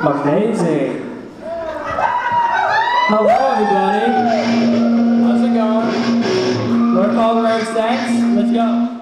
Amazing. Hello, everybody. How's it going? We're Rare Cents. Let's go.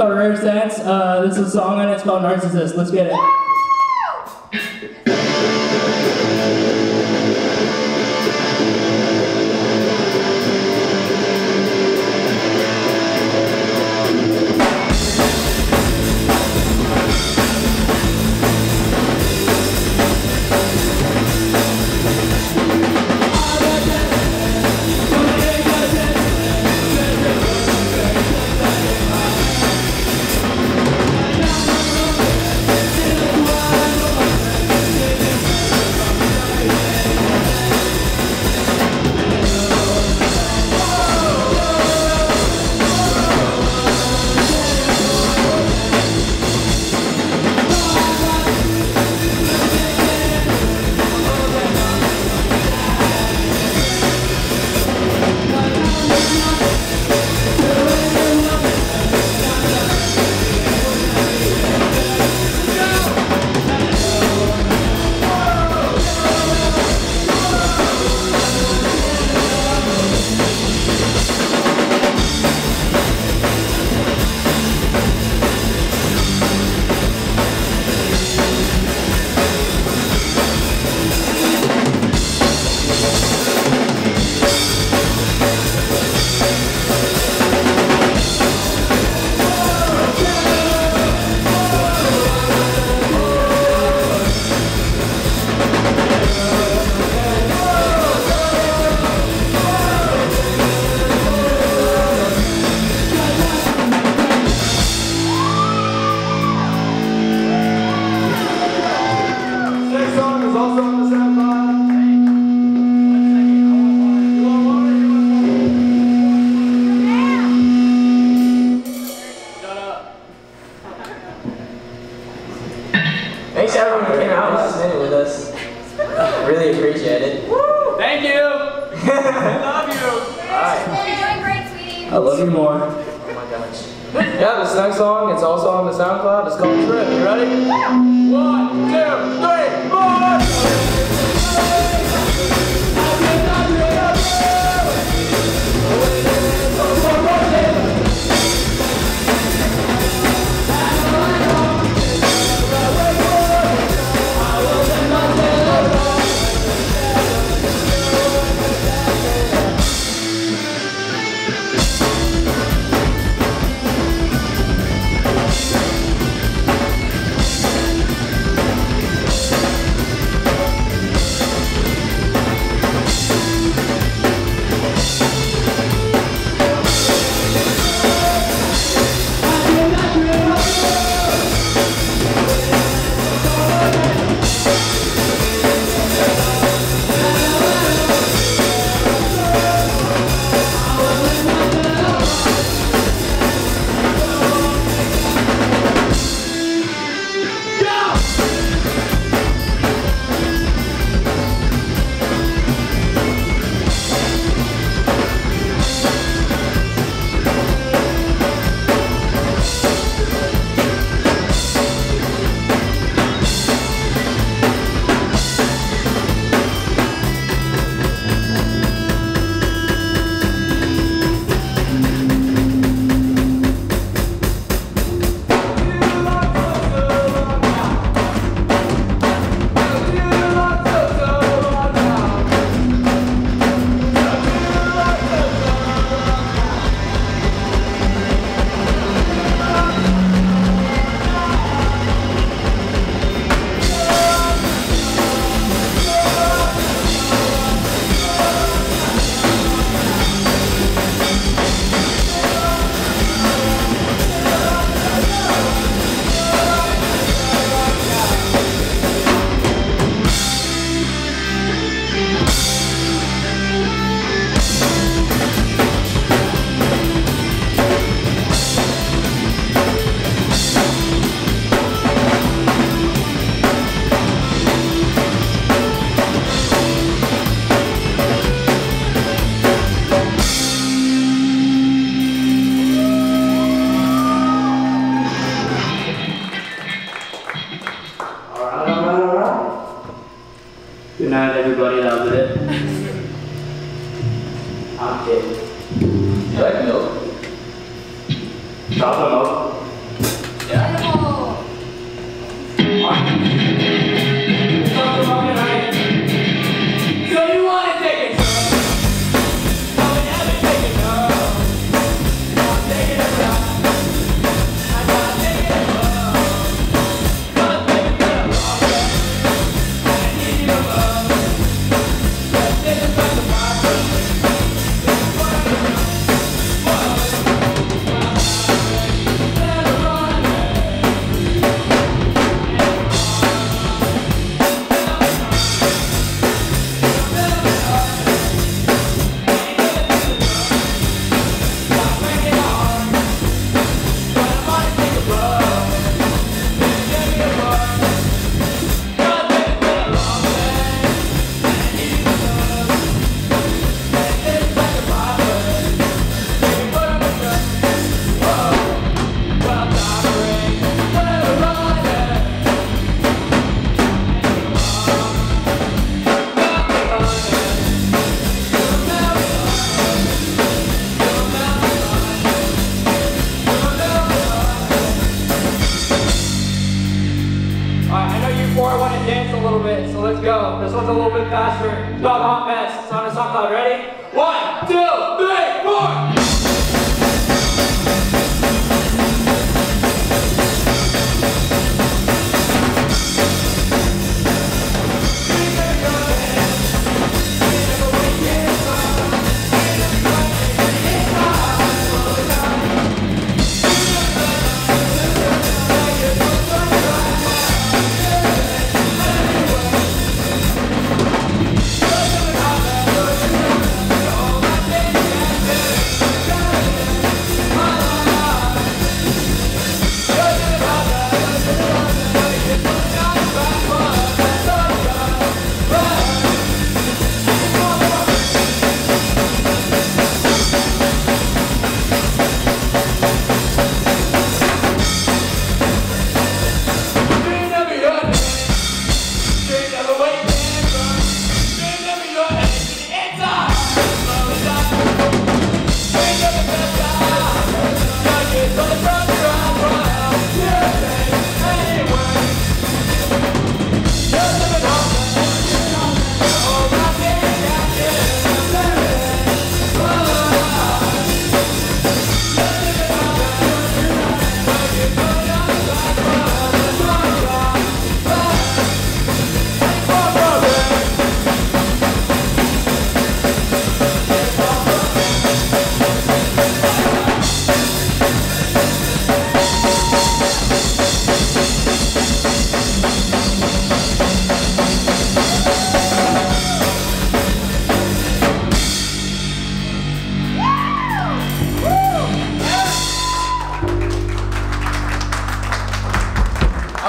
cover. That's, uh, this is a song on. It's called Narcissist. Let's get it.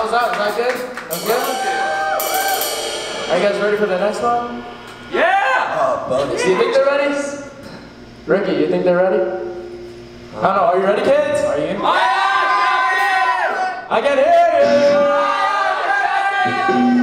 How's that? Was that good? That good? Are you guys ready for the next one? Yeah! Oh. Do you think they're ready? Ricky, you think they're ready? I don't know. Are you ready, kids? Are you in? I am! I can hear you!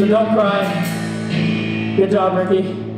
So don't cry. Good job, Ricky.